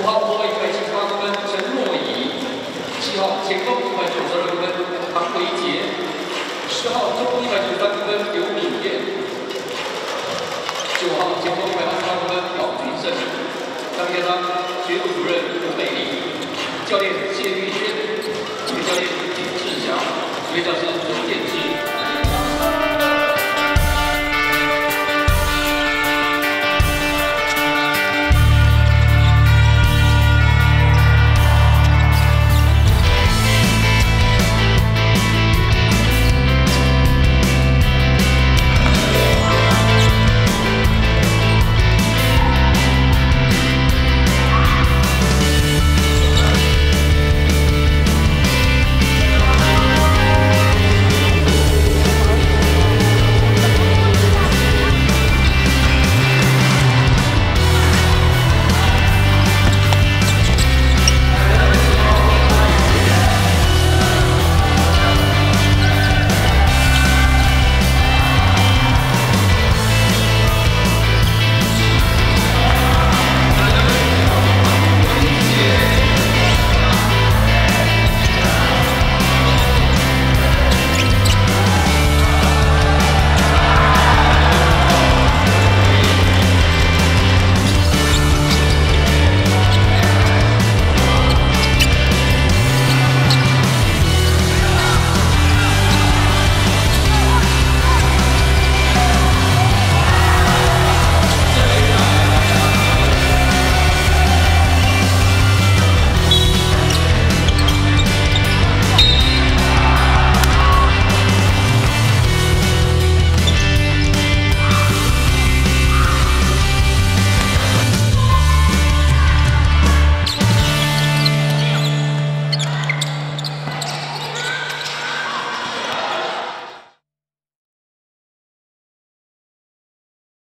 五号高一米七十八公分陈若仪，七号前锋一百九十二公分唐维杰，十号中锋一百九十三公分刘敏杰，九号前锋一百八十八公分高军胜。三先生，俱乐部主任吴美丽，教练谢玉轩，体育教练金志强，主育教师。